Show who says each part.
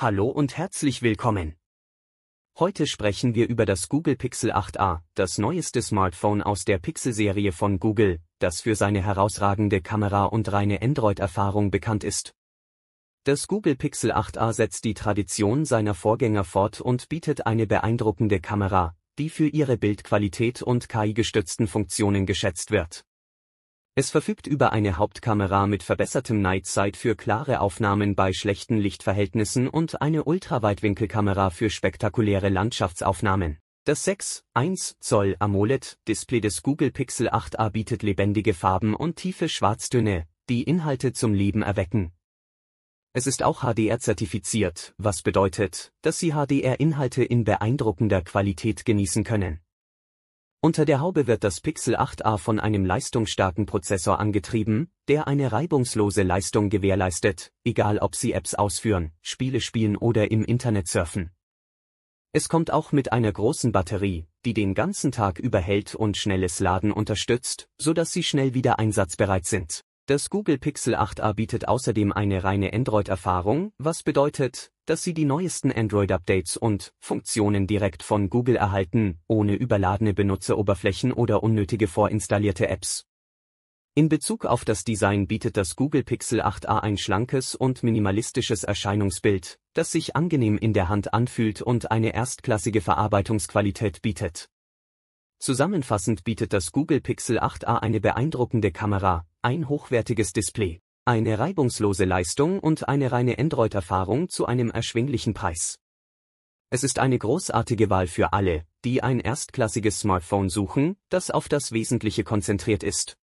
Speaker 1: Hallo und herzlich willkommen. Heute sprechen wir über das Google Pixel 8a, das neueste Smartphone aus der Pixel-Serie von Google, das für seine herausragende Kamera und reine Android-Erfahrung bekannt ist. Das Google Pixel 8a setzt die Tradition seiner Vorgänger fort und bietet eine beeindruckende Kamera, die für ihre Bildqualität und KI-gestützten Funktionen geschätzt wird. Es verfügt über eine Hauptkamera mit verbessertem Night Sight für klare Aufnahmen bei schlechten Lichtverhältnissen und eine Ultraweitwinkelkamera für spektakuläre Landschaftsaufnahmen. Das 6,1 Zoll AMOLED-Display des Google Pixel 8a bietet lebendige Farben und tiefe Schwarztöne, die Inhalte zum Leben erwecken. Es ist auch HDR-zertifiziert, was bedeutet, dass Sie HDR-Inhalte in beeindruckender Qualität genießen können. Unter der Haube wird das Pixel 8a von einem leistungsstarken Prozessor angetrieben, der eine reibungslose Leistung gewährleistet, egal ob Sie Apps ausführen, Spiele spielen oder im Internet surfen. Es kommt auch mit einer großen Batterie, die den ganzen Tag über hält und schnelles Laden unterstützt, so dass Sie schnell wieder einsatzbereit sind. Das Google Pixel 8a bietet außerdem eine reine Android-Erfahrung, was bedeutet, dass Sie die neuesten Android-Updates und Funktionen direkt von Google erhalten, ohne überladene Benutzeroberflächen oder unnötige vorinstallierte Apps. In Bezug auf das Design bietet das Google Pixel 8a ein schlankes und minimalistisches Erscheinungsbild, das sich angenehm in der Hand anfühlt und eine erstklassige Verarbeitungsqualität bietet. Zusammenfassend bietet das Google Pixel 8a eine beeindruckende Kamera, ein hochwertiges Display, eine reibungslose Leistung und eine reine Android-Erfahrung zu einem erschwinglichen Preis. Es ist eine großartige Wahl für alle, die ein erstklassiges Smartphone suchen, das auf das Wesentliche konzentriert ist.